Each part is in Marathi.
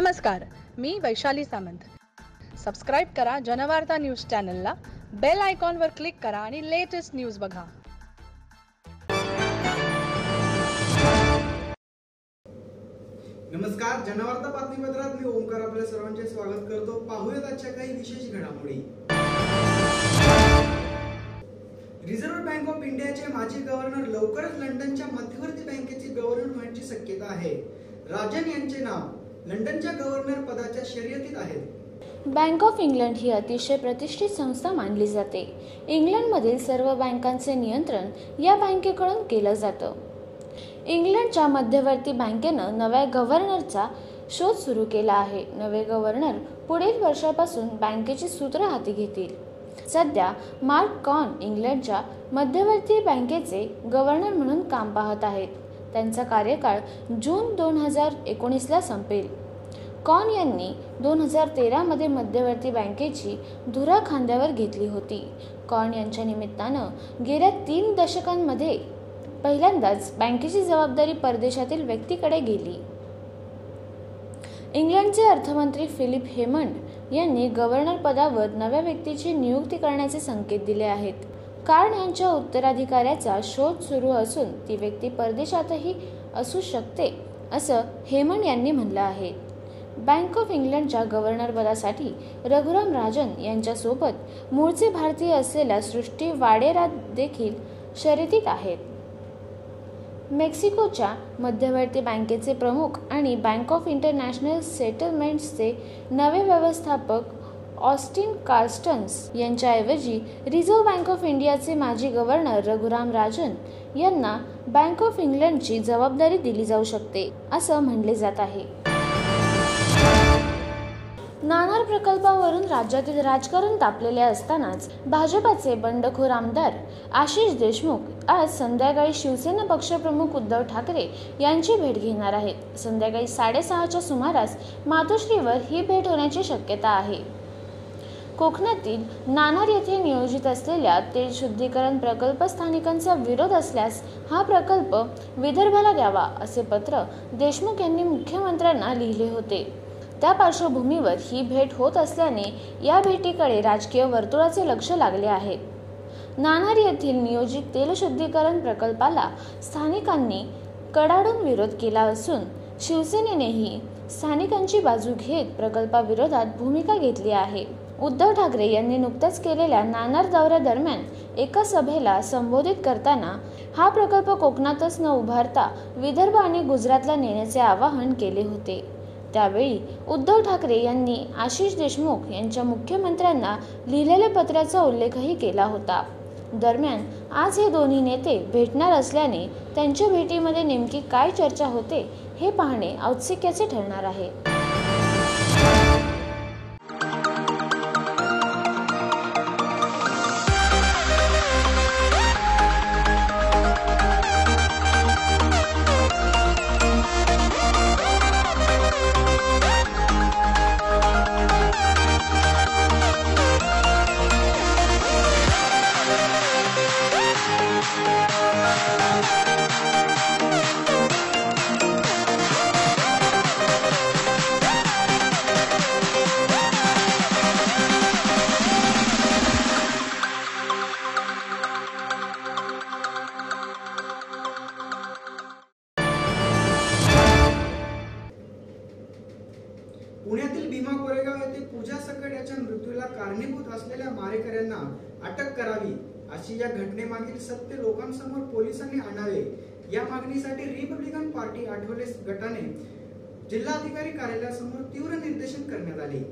नमस्कार मी वैशाली सामंत. सबस्क्राईब करा जनवार्ता न्यूज चॅनलला बेल आयकॉनवर क्लिक करा आणि लेटेस्ट न्यूज बघा. नमस्कार जनवार्ता बातमीपत्रात मी ओंकार आपल्या सर्वांचे स्वागत करतो. पाहूयात आजच्या काही विशेष घडामोडी. रिझर्व्ह बँक ऑफ इंडियाचे माजी गव्हर्नर लवकरच लंडनच्या मध्यवर्ती बँकेचे गव्हर्नर होण्याची शक्यता आहे. राजन यांचे नाव. लंडनच्या गव्हर्नर पदाच्या शर्यतीत आहेत. बँक ऑफ इंग्लंड ही अतिशय प्रतिष्ठित संस्था मानली जाते. इंग्लंडमधील सर्व बँकांचे नियंत्रण या बँकेकडून केलं जातं. इंग्लंडच्या मध्यवर्ती बँकेनं नव्या गव्हर्नरचा शोध सुरू केला आहे. नवे गव्हर्नर पुढील वर्षापासून बँकेची सूत्र हाती घेतील. सध्या मार्क कॉन इंग्लंडच्या मध्यवर्ती बँकेचे गव्हर्नर म्हणून काम पाहत आहेत. त्यांचा कार्यकाळ जून दोन हजार एकोणीसला संपेल. कॉन यांनी दोन हजार तेरामध्ये मध्यवर्ती बँकेची धुरा खांद्यावर घेतली होती. कॉन यांच्या निमित्तानं गेल्या तीन दशकांमध्ये पहिल्यांदाच बँकेची जबाबदारी परदेशातील व्यक्तीकडे गेली. इंग्लंडचे अर्थमंत्री फिलिप हेमंड यांनी गव्हर्नर पदावर नव्या व्यक्तीची नियुक्ती करण्याचे संकेत दिले आहेत. कार्ड यांच्या उत्तराधिकाऱ्याचा शोध सुरू असून ती व्यक्ती परदेशातही असू शकते असं हेमन यांनी म्हणलं आहे. बँक ऑफ इंग्लंडच्या गव्हर्नरपदासाठी रघुराम राजन यांच्यासोबत मूळचे भारतीय असलेल्या सृष्टी वाडेरा देखील शर्यतीत आहेत. मेक्सिकोच्या मध्यवर्ती बँकेचे प्रमुख आणि बँक ऑफ इंटरनॅशनल सेटलमेंट्सचे नवे व्यवस्थापक ऑस्टिन कार्स्टन्स यांच्याऐवजी रिझर्व्ह बँक ऑफ इंडियाचे माजी गव्हर्नर रघुराम राजन यांना बँक ऑफ इंग्लंडची जबाबदारी दिली जाऊ शकते असं म्हणले जात आहे. नाणार प्रकल्पावरून राज्यातील राजकारण तापलेले असतानाच भाजपाचे बंडखोर आमदार आशिष देशमुख आज संध्याकाळी शिवसेना पक्षप्रमुख उद्धव ठाकरे यांची भेट घेणार आहेत. संध्याकाळी साडेसहाच्या सुमारास मातोश्रीवर ही भेट होण्याची शक्यता आहे. कोकणातील नाणार येथे नियोजित असलेल्या तेल शुद्धीकरण प्रकल्प स्थानिकांचा विरोध असल्यास हा प्रकल्प विदर्भाला द्यावा असे पत्र देशमुख यांनी मुख्यमंत्र्यांना लिहिले होते. त्या पार्श्वभूमीवर ही भेट होत असल्याने या भेटीकडे राजकीय वर्तुळाचे लक्ष लागले आहे. नाणार येथील नियोजित तेलशुद्धीकरण प्रकल्पाला स्थानिकांनी कडाडून विरोध केला असून शिवसेनेनेही स्थानिकांची बाजू घेत प्रकल्पाविरोधात भूमिका घेतली आहे. उद्धव ठाकरे यांनी नुकत्याच केलेल्या नाणार दौऱ्यादरम्यान एका सभेला संबोधित करताना हा प्रकल्प कोकणातच न उभारता विदर्भ आणि गुजरातला नेण्याचे आवाहन केले होते. त्यावेळी उद्धव ठाकरे यांनी आशिष देशमुख यांच्या मुख्यमंत्र्यांना लिहिलेल्या पत्राचा उल्लेखही केला होता. दरम्यान आज हे दोन्ही नेते भेटणार असल्याने त्यांच्या भेटीमध्ये नेमकी काय चर्चा होते हे पाहणे औत्सुक्याचे ठरणार आहे. अशी या घटनेमागील सत्य लोकांसमोर पोलिसांनी आणावे. या मागणीसाठी रिपब्लिकन पार्टी आठवले गटाने जिल्हाधिकारी कार्यालयासमोर तीव्र निर्देशन करण्यात आले.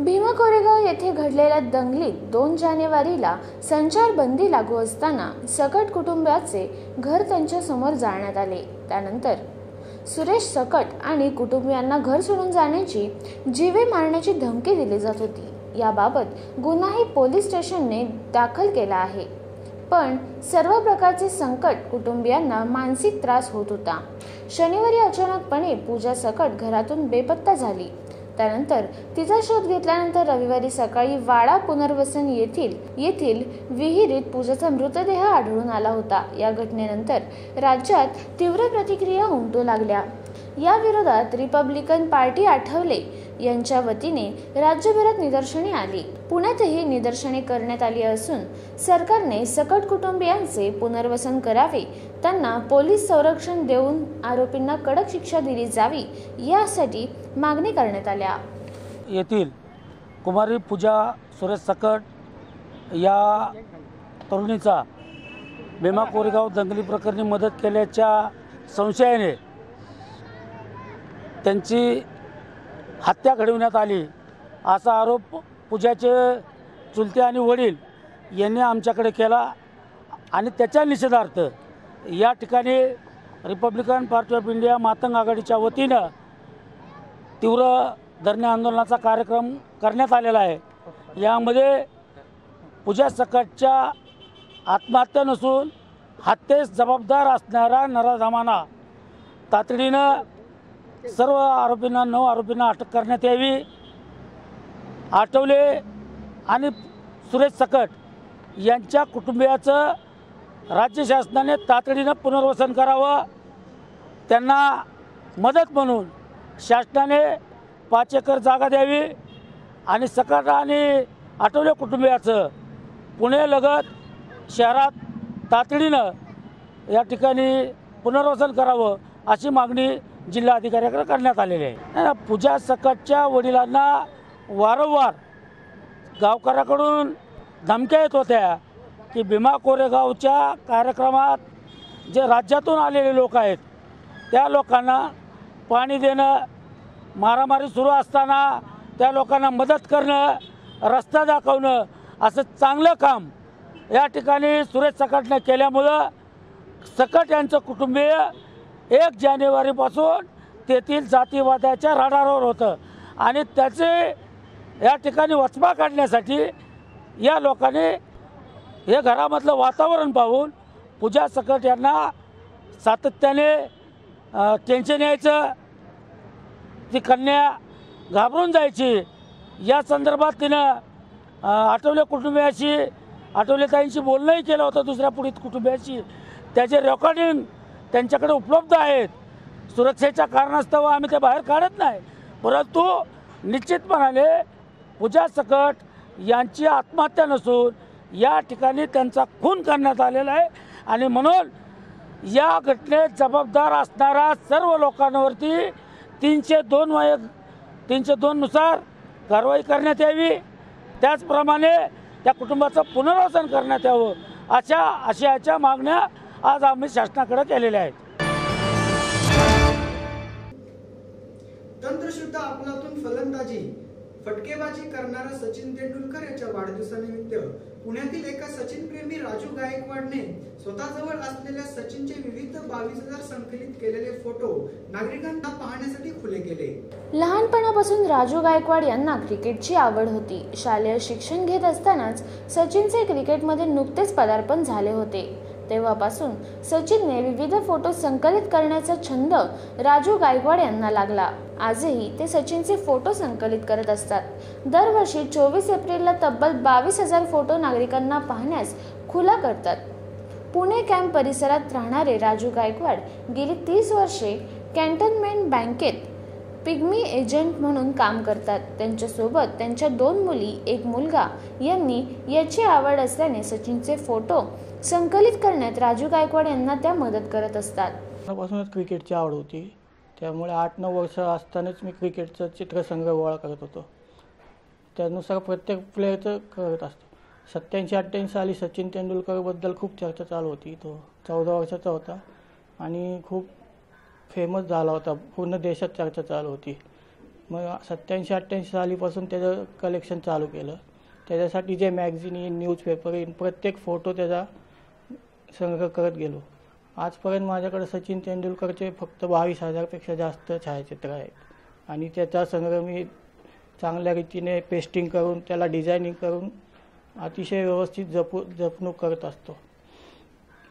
भीमा कोरेगाव येथे घडलेल्या दंगलीत दोन जानेवारीला संचारबंदी लागू असताना सकट कुटुंबाचे घर त्यांच्यासमोर जाळण्यात आले. त्यानंतर सुरेश सकट आणि कुटुंबियांना घर सोडून जाण्याची जीवे मारण्याची धमकी दिली जात होती. याबाबत गुन्हाही पोलीस स्टेशनने दाखल केला आहे. पण सर्व प्रकारचे संकट कुटुंबियांना मानसिक त्रास होत होता. शनिवारी अचानकपणे पूजा सकट घरातून बेपत्ता झाली. त्यानंतर तिचा शोध घेतल्यानंतर रविवारी सकाळी वाडा पुनर्वसन येथील येथील विहिरीत पूजाचा मृतदेह आढळून आला होता. या घटनेनंतर राज्यात तीव्र प्रतिक्रिया उमटू लागल्या. या विरोधात रिपब्लिकन पार्टी आठवले. यांच्या वतीने राज्यभरात निदर्शने आली. पुण्यातही निदर्शने करण्यात आली असून सरकारने सकट कुटुंबियांचे पुनर्वसन करावे त्यांना पोलीस संरक्षण देऊन आरोपींना कडक शिक्षा दिली जावी यासाठी मागणी करण्यात आल्या. येथील कुमारी पूजा सुरेश सकट या तरुणीचा भीमा कोरेगाव दंगली प्रकरणी मदत केल्याच्या संशयाने त्यांची हत्या घडविण्यात आली. असा आरोप पूजाचे चुलते आणि वडील यांनी आमच्याकडे केला आणि त्याच्या निषेधार्थ या ठिकाणी Republican Party of India Matang आघाडीच्या वतीनं तीव्र धरणे आंदोलनाचा कार्यक्रम करण्यात आलेला आहे. यामध्ये पूजा सकटच्या आत्महत्या नसून हत्येस जबाबदार असणाऱ्या नराधामांना तातडीनं सर्व आरोपींना नऊ आरोपींना अटक करण्यात यावी. आठवले आणि सुरेश सकट यांच्या कुटुंबियाचं राज्य शासनाने तातडीनं पुनर्वसन करावं. त्यांना मदत म्हणून शासनाने पाच एकर जागा द्यावी आणि सकट आणि आठवले कुटुंबियाचं पुणे लगत शहरात तातडीनं या ठिकाणी पुनर्वसन करावं अशी मागणी जिल्हाधिकाऱ्याकडे करण्यात आलेले आहे. पूजा सकटच्या वडिलांना वारंवार गावकऱ्याकडून धमक्या येत होत्या की भीमा कोरेगावच्या कार्यक्रमात जे राज्यातून आलेले लोक आहेत त्या लोकांना पाणी देणं मारामारी सुरू असताना त्या लोकांना मदत करणं रस्ता दाखवणं असं चांगलं काम या ठिकाणी सुरेश सकटनं केल्यामुळं सकट यांचं कुटुंबीय एक जानेवारीपासून तेथील जातीवादाच्या राडारावर होतं. आणि त्याचे या ठिकाणी वचपा काढण्यासाठी या लोकांनी हे घरामधलं वातावरण पाहून पूजा सकट यांना सातत्याने टेन्शन यायचं ती कन्या घाबरून जायची. या संदर्भात तिनं आठवले कुटुंबियाशी आठवलेताईंशी बोलणंही केलं होतं दुसऱ्या पुढील कुटुंबियाशी. त्याचे रेकॉर्डिंग त्यांच्याकडे उपलब्ध आहेत. सुरक्षेच्या कारणास्तव आम्ही ते बाहेर काढत नाही. परंतु निश्चितपणाने पूजा सकट यांची आत्महत्या नसून या ठिकाणी त्यांचा खून करण्यात आलेला आहे. आणि म्हणून या घटनेत जबाबदार असणाऱ्या सर्व लोकांवरती तीनशे दोन वय तीनशे दोननुसार कारवाई करण्यात यावी. त्याचप्रमाणे त्या कुटुंबाचं पुनर्वसन करण्यात यावं. अशा आशयाच्या मागण्या आज आम्ही शासनाकडे केलेल्या आहेत. तंत्रशुद्ध आपलातून फलंदाजी फटकेबाजी करणारा सचिन तेंडुलकर याच्या वाढदिवसानिमित्त पुण्यातील एका सचिन प्रेमी राजू गायकवाडने स्वतःजवळ असलेल्या सचिनचे विविध बावीस हजार संकलित केलेले फोटो नागरिकांना पाहण्यासाठी खुले केले. लहानपणापासून राजू गायकवाड यांना क्रिकेटची आवड होती. शालेय शिक्षण घेत असतानाच सचिनचे क्रिकेटमध्ये नुकतेच पदार्पण झाले होते. तेव्हापासून सचिनने विविध फोटो संकलित करण्याचा छंद राजू गायकवाड यांना लागला. आजही ते सचिनचे फोटो संकलित करत असतात. दरवर्षी चोवीस एप्रिलला तब्बल बावीस हजार फोटो नागरिकांना पाहण्यास खुला करतात. पुणे कॅम्प परिसरात राहणारे राजू गायकवाड गेली तीस वर्षे कॅन्टनमेंट बँकेत पिग्मी एजंट म्हणून काम करतात. त्यांच्यासोबत त्यांच्या दोन मुली एक मुलगा यांनी याची आवड असल्याने सचिनचे फोटो संकलित करण्यात राजू गायकवाड यांना त्या मदत करत असतात. पासूनच क्रिकेटची आवड होती. त्यामुळे आठ नऊ वर्ष असतानाच मी क्रिकेटचं चित्रसंग्रह गोळा करत होतो. त्यानुसार प्रत्येक प्लेअरचं करत असतो. सत्याऐंशी अठ्ठ्याऐंशी साली सचिन तेंडुलकरबद्दल खूप चर्चा चालू होती. तो चौदा वर्षाचा होता आणि खूप फेमस झाला होता. पूर्ण देशात चर्चा चालू होती. मग सत्याऐंशी अठ्ठ्याऐंशी सालीपासून त्याचं कलेक्शन चालू केलं. त्याच्यासाठी जे मॅगझिन येईन न्यूजपेपर येईन प्रत्येक फोटो त्याचा संग्रह करत गेलो. आजपर्यंत माझ्याकडे सचिन तेंडुलकरचे फक्त बावीस हजारपेक्षा जास्त छायाचित्र आहेत. आणि त्याचा संग्रह मी चांगल्या रीतीने पेस्टिंग करून त्याला डिझायनिंग करून अतिशय व्यवस्थित जपू जपणूक करत असतो.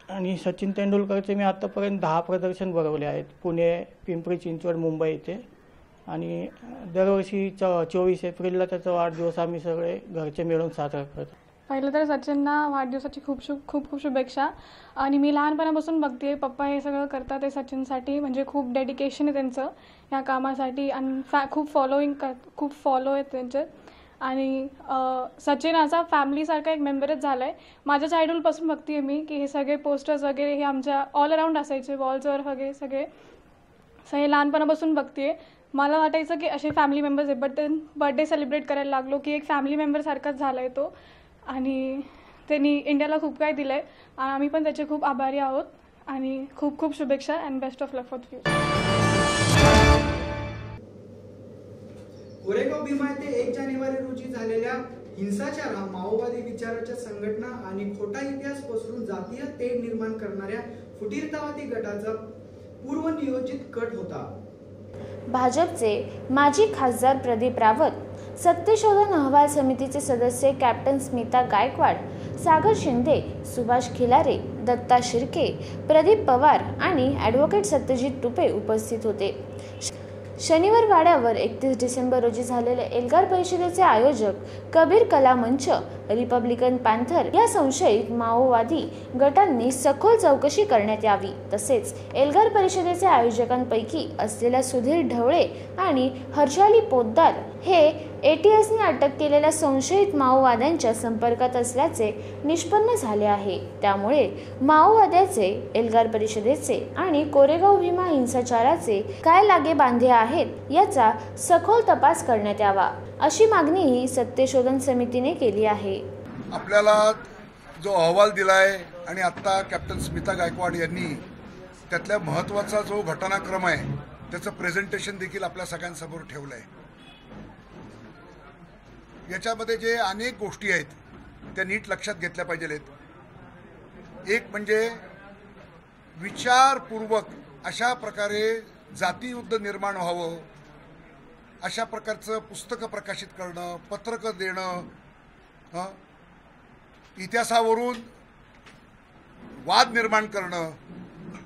आणि सचिन तेंडुलकरचे मी आत्तापर्यंत दहा प्रदर्शन भरवले आहेत. पुणे पिंपरी चिंचवड मुंबई इथे. आणि दरवर्षी चो चोवीस एप्रिलला त्याचा वाढदिवस आम्ही सगळे घरचे मिळून साजरा करतो पहिलं तर सचिनना वाढदिवसाची खूप शुभ खूप खूप शुभेच्छा. आणि मी लहानपणापासून बघते पप्पा हे सगळं करतात ते सचिनसाठी म्हणजे खूप डेडिकेशन आहे त्यांचं. ह्या कामासाठी आणि फॅ खूप फॉलोईंग कर खूप फॉलो आहेत त्यांचे. आणि सचिन असा फॅमिलीसारखा एक मेंबरच झाला आहे माझ्या चाइल्डहूडपासून बघते आहे मी की हे सगळे पोस्टर्स वगैरे हे आमच्या ऑल अराऊंड असायचे वॉल्सवर वगैरे सगळे. सो हे लहानपणापासून बघते आहे मला वाटायचं की असे फॅमिली मेंबर्स आहे बट बर्थडे सेलिब्रेट करायला लागलो की एक फॅमिली मेंबरसारखाच झाला आहे तो. आणि त्यांनी इंडियाला खूप काही दिलं आहे आणि आम्ही पण त्याचे खूप आभारी आहोत. आणि खूप खूप शुभेच्छा and best of luck for future Koregaon Bhima येथे एक जानेवारी रोजी झालेल्या हिंसाचार हा माओवादी विचाराच्या संघटना आणि खोटा इतिहास पसरून जातीय तेढ निर्माण करणाऱ्या फुटीरतावादी गटाचा पूर्वनियोजित कट होता. भाजपचे माजी खासदार प्रदीप रावत सत्यशोधन अहवाल समितीचे सदस्य कॅप्टन स्मिता गायकवाड सागर शिंदे सुभाष खिलारे दत्ता शिर्के प्रदीप पवार आणि ॲडव्होकेट सत्यजित टुपे उपस्थित होते. श- शनिवार वाड्यावर एकतीस डिसेंबर रोजी झालेल्या एल्गार परिषदेचे आयोजक कबीर कला मंच रिपब्लिकन पॅन्थर या संशयित माओवादी गटांनी सखोल चौकशी करण्यात यावी. तसेच एल्गार परिषदेचे आयोजकांपैकी असलेल्या सुधीर ढवळे आणि हर्षाली पोद्दार हे एटीएसने अटक केलेल्या संशयित माओवाद्यांच्या संपर्कात असल्याचे निष्पन्न झाले आहे. त्यामुळे माओवाद्याचे एल्गार परिषदेचे आणि कोरेगाव भीमा हिंसाचाराचे काय लागे बांधे आहेत याचा सखोल तपास करण्यात यावा अशी मागणीही सत्यशोधन समितीने केली आहे. आपल्याला जो अहवाल दिला आहे आणि आत्ता कॅप्टन स्मिता गायकवाड यांनी त्यातल्या महत्त्वाचा जो घटनाक्रम आहे त्याचं प्रेझेंटेशन देखील आपल्या सगळ्यांसमोर ठेवलं आहे याच्यामध्ये जे अनेक गोष्टी आहेत त्या नीट लक्षात घेतल्या पाहिजेत एक म्हणजे विचारपूर्वक अशा प्रकारे जातीयुद्ध निर्माण व्हावं अशा प्रकारचं पुस्तकं प्रकाशित करणं पत्रकं देणं हं? इतिहासावरून वाद निर्माण करणं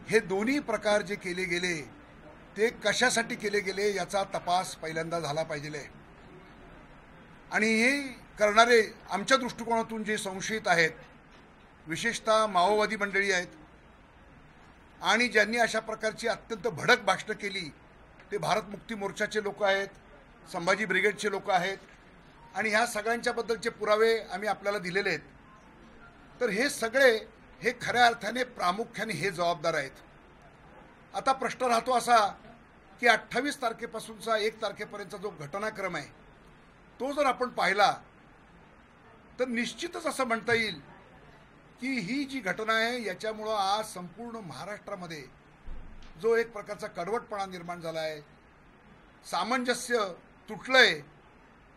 हे दोन्ही प्रकार जे केले गेले ते कशासाठी केले गेले याचा तपास पहिल्यांदा झाला पाहिजे आणि हे करणारे आमच्या दृष्टिकोनातून जे संशयित आहेत विशेषतः माओवादी मंडळी आहेत आणि ज्यांनी अशा प्रकारची अत्यंत भडक भाषणं केली ते भारत मुक्ती मोर्चाचे लोक आहेत संभाजी ब्रिगेडचे लोक आहेत आणि ह्या सगळ्यांच्याबद्दलचे पुरावे आम्ही आपल्याला दिलेले आहेत. तर हे सगळे हे खऱ्या अर्थाने प्रामुख्याने हे जबाबदार आहेत. आता प्रश्न राहतो असा की अठ्ठावीस तारखेपासूनचा एक तारखेपर्यंतचा जो घटनाक्रम आहे तो जर आपण पाहिला तर निश्चितच असं म्हणता येईल की ही जी घटना आहे याच्यामुळं आज संपूर्ण महाराष्ट्रामध्ये जो एक प्रकारचा कडवटपणा निर्माण झाला आहे सामंजस्य तुटलंय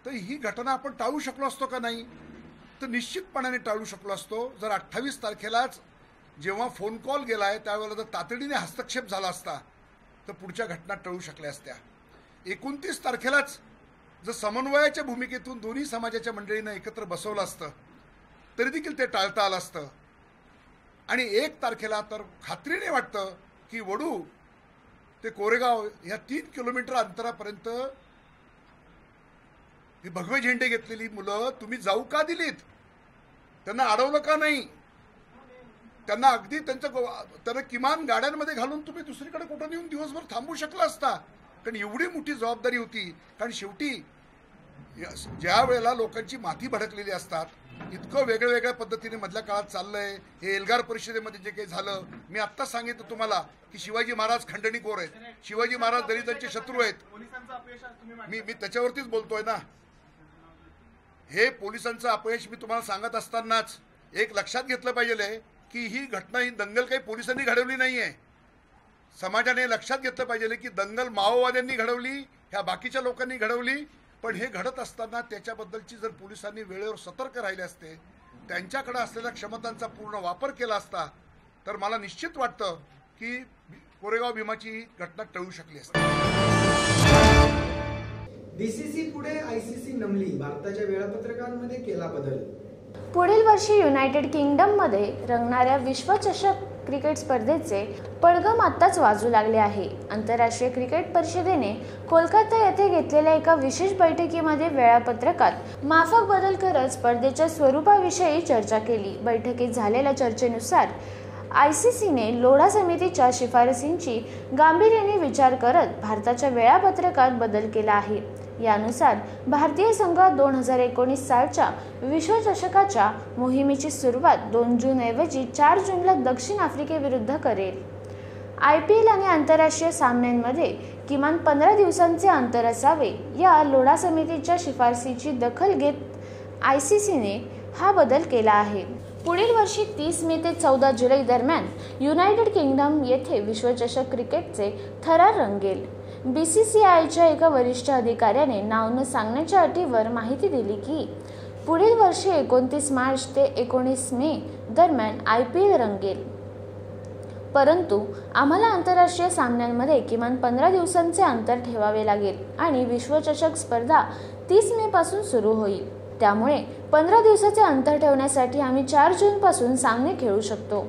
तर ही घटना आपण टाळू शकलो असतो का नाही? तर निश्चितपणाने टाळू शकलो असतो. जर अठ्ठावीस तारखेलाच जेव्हा फोन कॉल गेला आहे त्यावेळेला जर तातडीने हस्तक्षेप झाला असता तर पुढच्या घटना टळू शकल्या असत्या. एकोणतीस तारखेलाच जर समन्वयाच्या भूमिकेतून दोन्ही समाजाच्या मंडळींना एकत्र बसवलं असतं तरी देखील ते टाळता आलं असतं. आणि एक तारखेला तर खात्रीने वाटतं की वडू ते कोरेगाव ह्या तीन किलोमीटर अंतरापर्यंत ही भगवे झेंडे घेतलेली मुलं तुम्ही जाऊ का दिलीत? त्यांना अडवलं का नाही? त्यांना अगदी त्यांचं त्यांना किमान गाड्यांमध्ये घालून तुम्ही दुसरीकडे कुठं नेऊन दिवसभर थांबू शकला असता? कारण एवढी मोठी जबाबदारी होती. कारण शेवटी ज्या वेळेला लोकांची माथी भडकलेली असतात इतकं वेगळ्या वेगळ्या पद्धतीने मधल्या काळात चाललंय. हे एल्गार परिषदेमध्ये जे काही झालं मी आत्ताच सांगितलं तुम्हाला की शिवाजी महाराज खंडणीखोर आहेत. शिवाजी महाराज दलितांचे शत्रू आहेत. मी मी त्याच्यावरतीच बोलतोय ना. हे पोलिसांचं अपयश मी तुम्हाला सांगत असतानाच एक लक्षात घेतलं पाहिजे की ही घटना ही दंगल काही पोलिसांनी घडवली नाहीये. समाजाने लक्षात घेतलं पाहिजे की दंगल माओवाद्यांनी घडवली ह्या बाकीच्या लोकांनी घडवली पण हे घडत असताना त्याच्याबद्दलची जर पोलिसांनी वेळेवर सतर्क राहिले असते त्यांच्याकडे असलेल्या क्षमतांचा पूर्ण वापर केला असता तर मला निश्चित वाटतं की कोरेगाव भीमाची ही घटना टळू शकली असते. बीसीसी पुढे आयसीसी नमली भारताच्या वेळापत्रकांमध्ये केला बदल. पुढील वर्षी युनायटेड किंगडममध्ये रंगणाऱ्या विश्वचषक क्रिकेट स्पर्धेचे पडगम आत्ताच वाजू लागले आहे. आंतरराष्ट्रीय क्रिकेट परिषदेने कोलकाता येथे घेतलेल्या एका विशेष बैठकीमध्ये वेळापत्रकात माफक बदल करत स्पर्धेच्या स्वरूपाविषयी चर्चा केली. बैठकीत झालेल्या चर्चेनुसार आय सी सीने लोढा समितीच्या शिफारसींची गांभीर्याने विचार करत भारताच्या वेळापत्रकात बदल केला आहे. यानुसार भारतीय संघ दोन हजार एकोणीस सालच्या विश्वचषकाच्या मोहिमेची सुरुवात दोन जूनऐवजी चार जूनला दक्षिण आफ्रिकेविरुद्ध करेल. आय पी एल आणि आंतरराष्ट्रीय सामन्यांमध्ये किमान पंधरा दिवसांचे अंतर असावे या लोढा समितीच्या शिफारसीची दखल घेत आय सी सीने हा बदल केला आहे. पुढील वर्षी तीस मे ते चौदा जुलै दरम्यान युनायटेड किंगडम येथे विश्वचषक क्रिकेटचे थरार रंगेल. बी सी सी आयच्या एका वरिष्ठ अधिकाऱ्याने नाव न सांगण्याच्या अटीवर माहिती दिली की पुढील वर्षी एकोणतीस मार्च ते एकोणीस मे दरम्यान आय पी एल रंगेल. परंतु आम्हाला आंतरराष्ट्रीय सामन्यांमध्ये किमान पंधरा दिवसांचे अंतर ठेवावे लागेल आणि विश्वचषक स्पर्धा तीस मे पासून सुरू होईल. त्यामुळे पंधरा दिवसाचे अंतर ठेवण्यासाठी आम्ही चार जूनपासून सामने खेळू शकतो.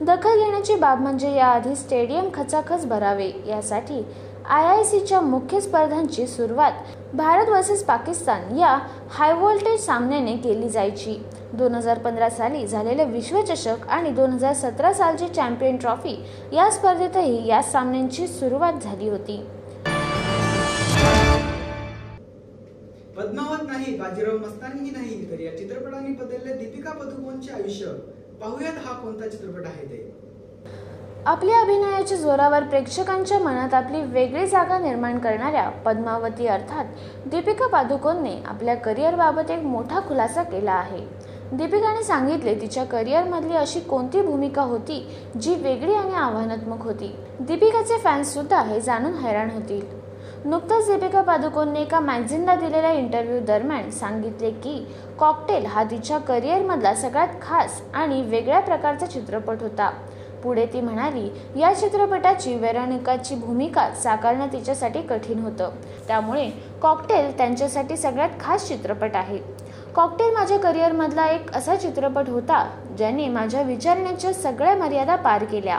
दखल घेण्याची बाब म्हणजे याआधी स्टेडियम खचाखच भरावे यासाठी आय आय सीच्या मुख्य स्पर्धांची सुरुवात भारत वर्सेस पाकिस्तान या हाय व्होल्टेज सामन्याने केली जायची. दोन हजार पंधरा साली झालेले विश्वचषक आणि दोन हजार सतरा सालची चॅम्पियन ट्रॉफी या स्पर्धेतही या सामन्यांची सुरुवात झाली होती. पद्मावत नाही बाजीराव मस्तानीही नाही तर या चित्रपटाने बदलले दीपिका पदुकोणचे आयुष्य. पाहुयात हा कोणता चित्रपट आहे ते. आपल्या अभिनयाच्या जोरावर प्रेक्षकांच्या मनात आपली वेगळी जागा निर्माण करणाऱ्या पद्मावती अर्थात दीपिका पादुकोणने आपल्या करिअरबाबत एक मोठा खुलासा केला आहे. दीपिकाने सांगितले तिच्या करिअरमधली अशी कोणती भूमिका होती जी वेगळी आणि आव्हानात्मक होती दीपिकाचे फॅन्ससुद्धा हे जाणून हैराण होतील. नुकताच दीपिका पादुकोणने एका मॅगझिनला दिलेल्या इंटरव्ह्यू दरम्यान सांगितले की कॉकटेल हा तिच्या करिअरमधला सगळ्यात खास आणि वेगळ्या प्रकारचा चित्रपट होता. पुढे ती म्हणाली या चित्रपटाची वेरोनिकाची भूमिका साकारणं तिच्यासाठी कठीण होतं. त्यामुळे कॉकटेल त्यांच्यासाठी सगळ्यात खास चित्रपट आहे. कॉकटेल माझ्या करिअरमधला एक असा चित्रपट होता ज्याने माझ्या विचारण्याच्या सगळ्या मर्यादा पार केल्या.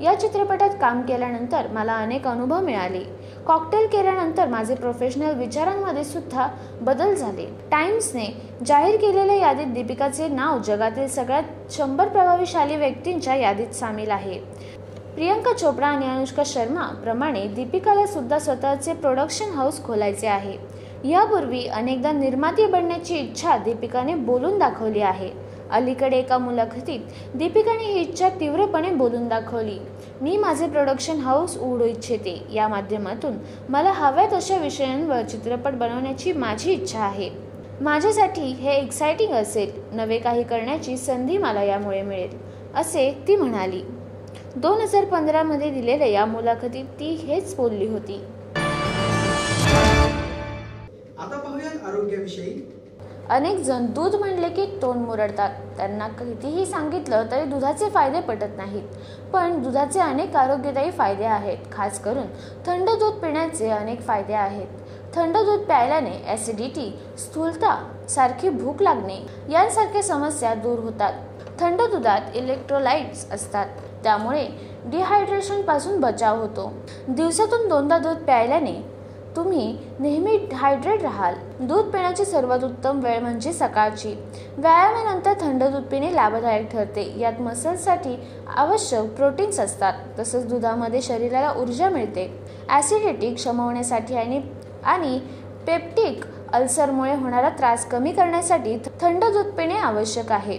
या चित्रपटात काम केल्यानंतर मला अनेक अनुभव मिळाले. कॉकटेल केल्यानंतर माझे प्रोफेशनल विचारांमध्ये सुद्धा बदल झाले. टाइम्सने जाहीर केलेल्या यादीत दीपिकाचे नाव जगातील सगळ्यात शंभर प्रभावीशाली व्यक्तींच्या यादीत सामील आहे. प्रियंका चोप्रा आणि अनुष्का शर्मा प्रमाणे दीपिकाला सुद्धा स्वतःचे प्रोडक्शन हाऊस खोलायचे आहे. यापूर्वी अनेकदा निर्माती बनण्याची इच्छा दीपिकाने बोलून दाखवली आहे. अलीकडे एका मुलाखतीत दीपिकाने ही इच्छा तीव्रपणे बोलून दाखवली. मी माझे प्रोडक्शन हाऊस उघडू इच्छिते. या माध्यमातून मला हव्या तशा विषयांवर चित्रपट बनवण्याची माझी इच्छा आहे. माझ्यासाठी हे एक्सायटिंग असेल. नवे काही करण्याची संधी मला यामुळे मिळेल असे ती म्हणाली. दोन हजार पंधरामध्ये दिलेल्या या मुलाखतीत ती हेच बोलली होती. आता पाहूयात आरोग्याविषयी. अनेक जण दूध म्हणले की तोंड मुरडतात. त्यांना कितीही सांगितलं तरी दुधाचे फायदे पटत नाहीत. पण दुधाचे अनेक आरोग्यदायी फायदे आहेत. खास करून थंड दूध पिण्याचे अनेक फायदे आहेत. थंड दूध प्यायल्याने ॲसिडिटी स्थूलता सारखी भूक लागणे यांसारख्या समस्या दूर होतात. थंड दुधात इलेक्ट्रोलाइट्स असतात. त्यामुळे डिहायड्रेशनपासून बचाव होतो. दिवसातून दोनदा दूध प्यायल्याने तुम्ही नेहमी हायड्रेट राहाल. दूध पिण्याची सर्वात उत्तम वेळ म्हणजे सकाळची. व्यायामानंतर थंड दूध पिणे लाभदायक ठरते. यात मसल्ससाठी आवश्यक प्रोटीन्स असतात. तसंच दुधामध्ये शरीराला ऊर्जा मिळते. ॲसिडिटी क्षमवण्यासाठी आणि आणि पेप्टिक अल्सरमुळे होणारा त्रास कमी करण्यासाठी थंड दूध पिणे आवश्यक आहे.